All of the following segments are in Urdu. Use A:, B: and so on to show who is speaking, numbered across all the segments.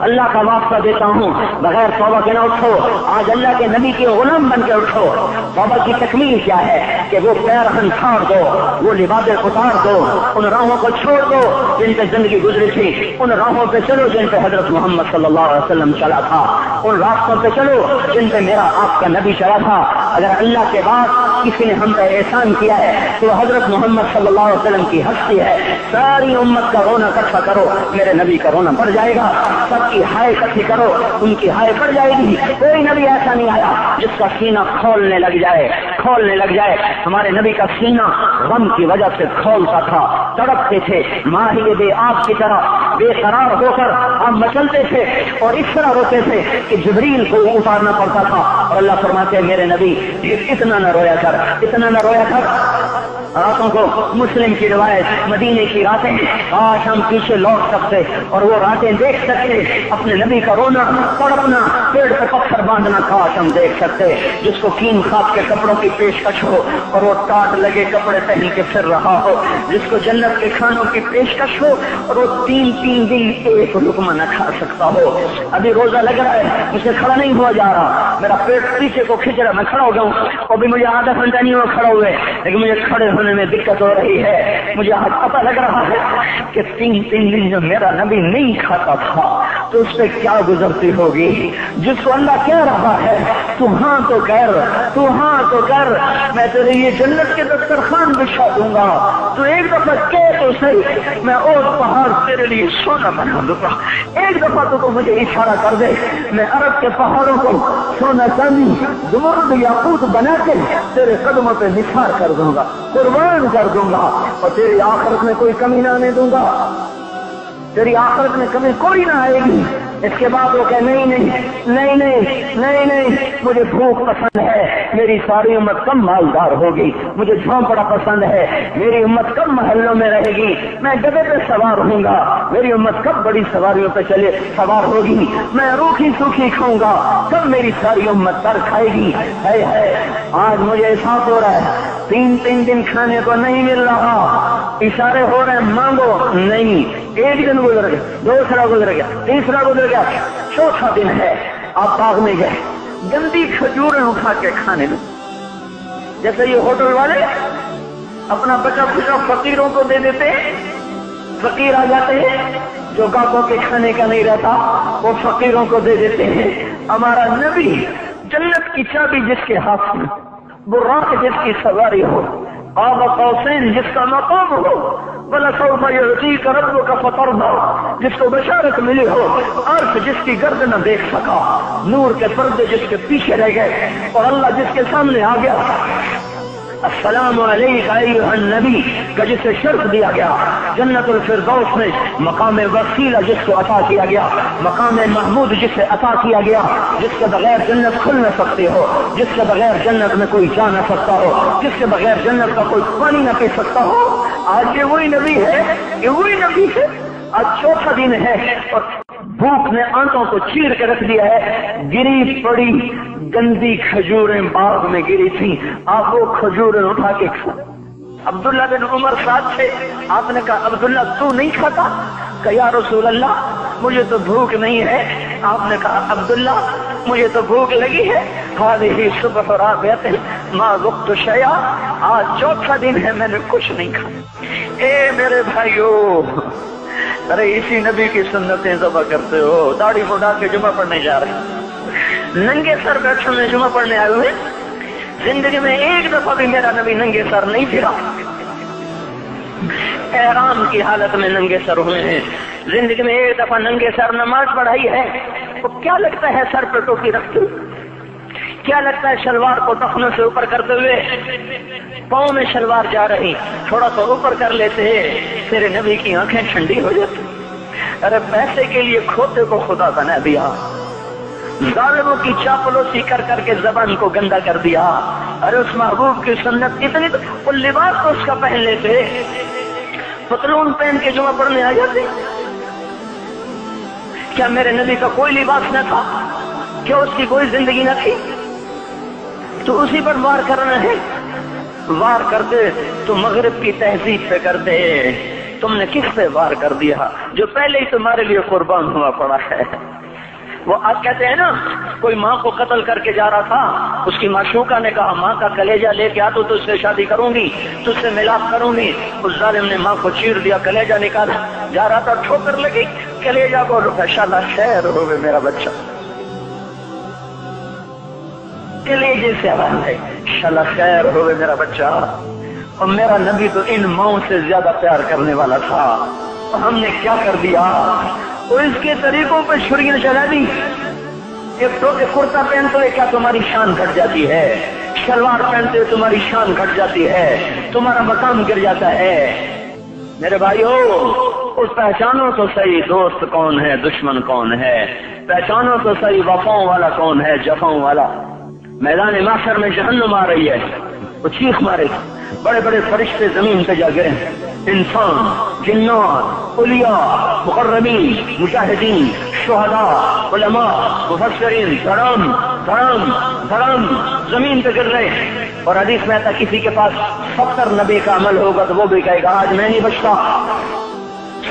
A: اللہ کا واسطہ دیتا ہوں۔ بغیر توبہ کے نہ اٹھو۔ آج اللہ کے نبی کے غلام بن کے اٹھو۔ توبہ کی تکمیل کیا ہے کہ وہ پیر ہن چھاڑ دو، وہ لبادے اتار دو، ان راہوں کو چھوڑ دو جن پہ زندگی گزری تھی۔ ان راہوں پہ چلو جن پہ حضرت محمد صلی اللہ علیہ وسلم چلا تھا۔ ان راستوں پہ چلو جن پہ میرا آپ کا نبی چلا تھا۔ اگر اللہ کے بعد کسی نے ہم پہ احسان کیا ہے تو حضرت محمد صلی اللہ علیہ وسلم کی ہستی ہے۔ ساری امت کا رونا کٹھا کرو، میرے نبی کا رونا پڑ جائے گا۔ سب کی ہائے اکٹھی کرو، ان کی ہائے پڑ جائے گی۔ کوئی نبی ایسا نہیں آیا جس کا سینہ کھولنے لگ جائے، کھولنے لگ جائے۔ ہمارے نبی کا سینہ غم کی وجہ سے کھولتا تھا، تڑپتے تھے، ماہی بے آپ کی طرح بے قرار ہو کر ہم مچلتے تھے۔ اور اس طرح روتے تھے کہ جبریل کو اتارنا پڑتا تھا۔ اور اللہ فرماتے میرے نبی اتنا نہ رویا کر، اتنا نہ رویا کر۔ راتوں کو مسلم کی روایت، مدینے کی راتیں کاش ہم پیچھے لوٹ سکتے اور وہ راتیں دیکھ سکتے، اپنے نبی کا رونا تڑپنا پیڑ پہ پتھر باندھنا کاش ہم دیکھ سکتے، جس کو کین خواب کے کپڑوں کی پیشکش ہو اور وہ ٹاٹ لگے کپڑے پہن کے پھر رہا ہو، جس کو جنت کے کھانوں کی پیشکش ہو اور وہ تین تین دن ایک لکما نہ کھا سکتا ہو۔ ابھی روزہ لگ رہا ہے، مجھے کھڑا نہیں ہوا جا رہا، میرا پیٹ پیچھے کو کھینچ رہا میں کھڑا ہو گیا ہوں ابھی مجھے آدھا گھنٹہ نہیں ہوا کھڑا ہوئے، لیکن مجھے کھڑے ہونے میں دقت ہو رہی ہے۔ مجھے آج پتا لگ رہا ہے کہ تین تین دن جو میرا نبی نہیں کھاتا تھا۔ تو اس پہ کیا گزرتی ہوگی؟ جس کو اللہ کہہ رہا ہے تو ہاں تو کر تو ہاں تو کر میں تیرے یہ جنت کے دسترخوان بچھا دوں گا۔ تو ایک دفعہ کہہ تو صحیح میں اور پہاڑ تیرے لیے سونا بنا دوں گا۔ ایک دفعہ تو, تو مجھے اشارہ کر دے میں عرب کے پہاڑوں کو سونا چاندی زمرد یاقوت بنا کے تیرے قدموں پہ نثار کر دوں گا قربان کر دوں گا۔ اور تیری آخرت میں کوئی کمی نہ آنے دوں گا۔ تیری آخرت میں کمی کوئی نہ آئے گی۔ اس کے بعد وہ کہ نہیں نہیں نہیں نہیں نہیں نہیں، مجھے بھوک پسند ہے۔ میری ساری امت کم مالدار ہوگی۔ مجھے جھونپڑا پسند ہے۔ میری امت کم محلوں میں رہے گی۔ میں گدے پہ سوار ہوں گا۔ میری امت کب بڑی سواریوں پہ چلے، سوار ہوگی۔ میں روکھی سوکھی کھاؤں گا۔ کب میری ساری امت تر کھائے گی۔ ہے آج مجھے احساس ہو رہا ہے۔ تین تین دن کھانے کو نہیں مل رہا۔ اشارے ہو رہے ہیں، مانگو، نہیں۔ ایک دن گزر گیا، دوسرا گزر گیا، تیسرا گزر گیا، چوتھا دن ہے، آپ باغ میں گئے۔ گندی کھجوریں اٹھا کے کھانے میں جیسے یہ ہوٹل والے اپنا بچا کچا فقیروں کو دے دیتے فقیر آ جاتے ہیں، جو گاہکوں کے کھانے کا نہیں رہتا، وہ فقیروں کو دے دیتے ہیں۔ ہمارا نبی جنت کی چابی جس کے ہاتھ میں براق جس کی سواری ہو۔ آب قوسین، جس کا مقام ہو، بلا سو میں کرب کا فطر ہو جس کو بشارت ملی ہو عرف جس کی گرد نہ دیکھ سکا، نور کے پردے جس کے پیچھے رہ گئے، اور اللہ جس کے سامنے آ گیا السلام علیکم النبی کا جسے شرف دیا گیا، جنت الفردوس میں مقام وسیلہ جس کو عطا کیا گیا، مقام محمود جسے عطا کیا گیا، جس کے بغیر جنت کھل نہ سکتی ہو، جس کے بغیر جنت میں کوئی جا نہ سکتا ہو، جس کے بغیر جنت کا کوئی پانی نہ پی سکتا ہو، آج یہ وہی نبی ہے، یہ وہی نبی ہے، آج چوتھا دن ہے اور بھوک نے آنکھوں کو چیر کے رکھ دیا ہے۔ گری پڑی، گندی کھجوریں باغ میں گری تھی آپ وہ کھجوریں اٹھا کے کھا۔ عبداللہ بن عمر ساتھ تھے۔ آپ نے کہا، عبداللہ، تو نہیں کھاتا؟ کہ یا رسول اللہ، مجھے تو بھوک نہیں ہے۔ آپ نے کہا، عبداللہ، مجھے تو بھوک لگی ہے۔ ہی صبح رابط ماں وقت شیا آج چوتھا دن ہے، میں نے کچھ نہیں کھایا۔ اے میرے بھائیو ارے، اسی نبی کی سنتیں ذبح کرتے ہو۔ داڑھی بڑھا کے جمعہ پڑھنے جا رہے ہیں۔ ننگے سر بیٹھے میں جمعہ پڑھنے آئے ہوئے۔ زندگی میں ایک دفعہ بھی میرا نبی ننگے سر نہیں پھرا۔ احرام کی حالت میں ننگے سر ہوئے ہیں۔ زندگی میں ایک دفعہ ننگے سر نماز پڑھائی ہے۔ تو کیا لگتا ہے سر پہ ٹوپی رکھتے؟ کیا لگتا ہے شلوار کو دفنوں سے اوپر کرتے ہوئے؟ پاؤں میں شلوار جا رہی، تھوڑا سا اوپر کر لیتے تیرے نبی کی آنکھیں ٹھنڈی ہو جاتی۔ ارے، پیسے کے لیے کھوتے کو خدا بنا دیا ظالموں کی چاپلوسی کر کر کے زبان کو گندا کر دیا۔ ارے، اس محبوب کی سنت اتنی وہ لباس تو اس کا پہن لیتے۔ پتلون پہن کے جمعہ پڑھنے آ جاتے۔ کیا میرے نبی کا کوئی لباس نہ تھا؟ کیا اس کی کوئی زندگی نہ تھی؟ تو اسی پر وار کرنا ہے وار کرتے تو مغرب کی تہذیب پہ کرتے تم نے کس پہ وار کر دیا؟ جو پہلے ہی تمہارے لیے قربان ہوا پڑا ہے۔ وہ آپ کہتے ہیں نا، کوئی ماں کو قتل کر کے جا رہا تھا، اس کی معشوقہ نے کہا، ماں کا کلیجہ لے کے آ تو تجھ سے شادی کروں گی، تجھ سے ملاپ کروں گی۔ اس ظالم نے ماں کو چیر دیا، کلیجہ نکالا۔ جا رہا تھا، ٹھوکر لگی، کلیجہ کو شالا خیر ہو گئے میرا بچہ۔ کلیجے جی سے آواز ہے شالا خیر ہو گئے میرا بچہ۔ اور میرا نبی تو ان ماؤں سے زیادہ پیار کرنے والا تھا۔ ہم نے کیا کر دیا؟ تو اس کے طریقوں پہ چھریاں چلا دی۔ ایک تو کرتا پہنتے ہوئے کیا تمہاری شان گھٹ جاتی ہے؟ شلوار پہنتے ہوئے تمہاری شان گھٹ جاتی ہے۔ تمہارا مقام گر جاتا ہے۔ میرے بھائی ہو اس پہچانو تو صحیح دوست کون ہے؟ دشمن کون ہے؟ پہچانو تو صحیح وفاؤں والا کون ہے؟ جفاؤں والا۔ میدان معاشر میں جہنم آ رہی ہے، وہ چیخ مارے۔ بڑے بڑے فرشتے زمین پہ جا گرے انسان، جنات، اولیاء، مقربین، مجاہدین، شہداء، علماء، مفسرین دھرم دھرم دھرم زمین پہ گر رہے ہیں۔ اور حدیث میں تھا کسی کے پاس ستر نبی کا عمل ہوگا تو وہ بھی کہے گا، آج میں نہیں بچتا۔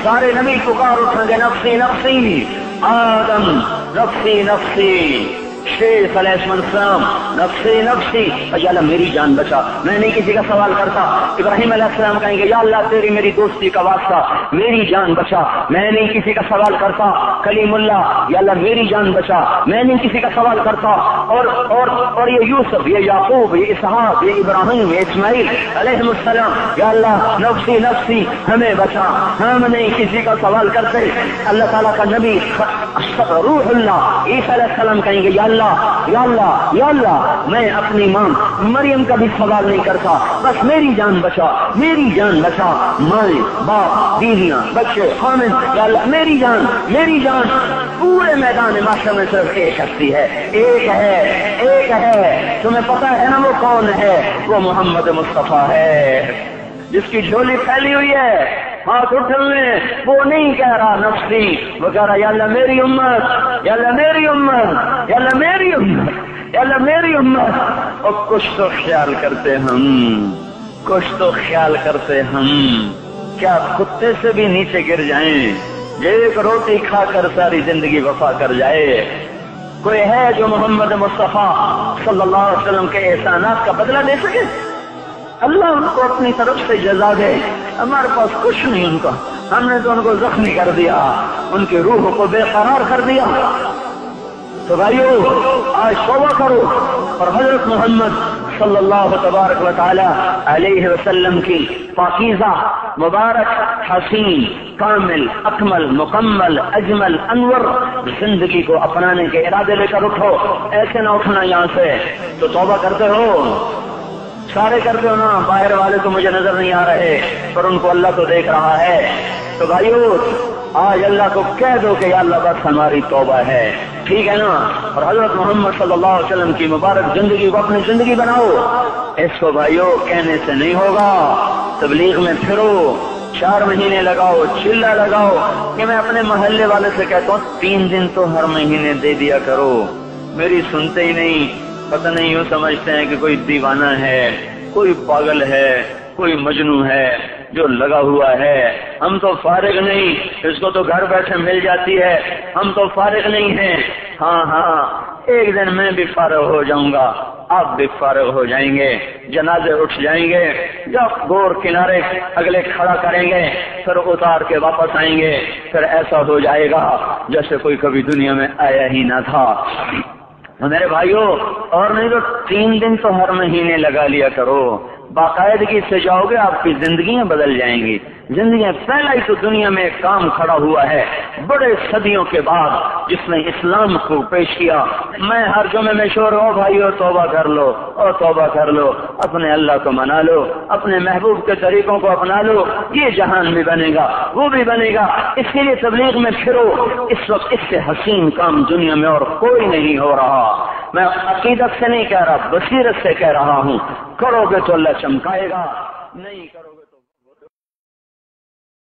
A: سارے نبی پکار اٹھیں گے، نفسی نفسی۔ آدم، نفسی نفسی۔ شیخ علیہ السلام نفسی نفسی یا اللہ، میری جان بچا۔ میں نہیں کسی کا سوال کرتا۔ ابراہیم علیہ السلام کہیں گے، یا اللہ، تیری میری دوستی کا واسطہ، میری جان بچا۔ میں نہیں کسی کا سوال کرتا۔ کلیم اللہ، یا اللہ، میری جان بچا۔ میں نہیں کسی کا سوال کرتا۔ اور اور اور یہ یوسف، یہ یعقوب، یہ اسحاق، یہ ابراہیم، یہ اسماعیل علیہ السلام، یا اللہ نفسی نفسی ہمیں بچا۔ ہم نہیں کسی کا سوال کرتے۔ اللہ تعالیٰ کا نبی روح اللہ، عیسی علیہ السلام کہیں گے، یا اللہ اللہ یا اللہ یا اللہ، میں اپنی ماں مریم کا بھی سوال نہیں کرتا، بس میری جان بچا، میری جان بچا، مائیں، باپ، بیویاں، بچے، خامن، یا اللہ، میری جان میری جان، پورے میدان معاشرے میں صرف ایک ہستی ہے، ایک ہے ایک ہے، تمہیں پتا ہے نا وہ کون ہے؟ وہ محمد مصطفیٰ ہے، جس کی جھولی پھیلی ہوئی ہے۔ ہاتھ اٹھنے وہ نہیں کہہ رہا نفسی، وہ کہہ رہا، یا اللہ میری امت، یا اللہ میری امت، یا اللہ میری امت، یا اللہ میری امت۔ اور کچھ تو خیال کرتے ہم، کچھ تو خیال کرتے ہم۔ کیا کتے سے بھی نیچے گر جائیں ایک روٹی کھا کر ساری زندگی وفا کر جائے۔ کوئی ہے جو محمد مصطفیٰ صلی اللہ علیہ وسلم کے احسانات کا بدلہ دے سکے؟ اللہ ان کو اپنی طرف سے جزا دے۔ ہمارے پاس کچھ نہیں ان کا۔ ہم نے تو ان کو زخمی کر دیا، ان کی روح کو بے قرار کر دیا۔ تو بھائیو، آج شعبہ کرو۔ اور حضرت محمد صلی اللہ تبارک و تعالی علیہ وسلم کی پاکیزہ، مبارک، حسین، کامل، اکمل، مکمل، اجمل انور زندگی کو اپنانے کے ارادے لے کر اٹھو۔ ایسے نہ اٹھنا یہاں سے۔ تو توبہ کرتے ہو۔ سارے کرتے ہو نا باہر والے تو مجھے نظر نہیں آ رہے، پر ان کو اللہ تو دیکھ رہا ہے۔ تو بھائیو، آج اللہ کو کہہ دو کہ یا اللہ بس ہماری توبہ ہے۔ ٹھیک ہے نا؟ اور حضرت محمد صلی اللہ علیہ وسلم کی مبارک زندگی کو اپنی زندگی بناؤ۔ اس کو بھائیو، کہنے سے نہیں ہوگا۔ تبلیغ میں پھرو، چار مہینے لگاؤ، چلا لگاؤ کہ میں اپنے محلے والے سے کہتا ہوں، تین دن تو ہر مہینے دے دیا کرو۔ میری سنتے ہی نہیں۔ پتہ نہیں یوں سمجھتے ہیں کہ کوئی دیوانہ ہے، کوئی پاگل ہے، کوئی مجنو ہے جو لگا ہوا ہے۔ ہم تو فارغ نہیں، اس کو تو گھر بیٹھے مل جاتی ہے۔ ہم تو فارغ نہیں ہیں۔ ہاں ہاں ایک دن میں بھی فارغ ہو جاؤں گا۔ آپ بھی فارغ ہو جائیں گے۔ جنازے اٹھ جائیں گے۔ جب گور کنارے اگلے کھڑا کریں گے، پھر اتار کے واپس آئیں گے۔ پھر ایسا ہو جائے گا جیسے کوئی کبھی دنیا میں آیا ہی نہ تھا۔ میرے بھائیوں اور نہیں تو تین دن تو ہر مہینے لگا لیا کرو۔ باقاعدگی سے جاؤ گے، آپ کی زندگیاں بدل جائیں گی۔ زندگیاں پہلا ہی تو دنیا میں ایک کام کھڑا ہوا ہے۔ بڑے صدیوں کے بعد جس نے اسلام کو پیش کیا، میں ہر جمعے میں شور ہوں، بھائی توبہ کر لو، اور توبہ کر لو۔ اپنے اللہ کو منا لو، اپنے محبوب کے طریقوں کو اپنا لو۔ یہ جہان بھی بنے گا، وہ بھی بنے گا۔ اس کے لیے تبلیغ میں پھرو۔ اس وقت اس سے حسین کام دنیا میں اور کوئی نہیں ہو رہا۔ میں عقیدت سے نہیں کہہ رہا، بصیرت سے کہہ رہا ہوں۔ کرو گے تو اللہ چمکائے گا، نہیں کرو گے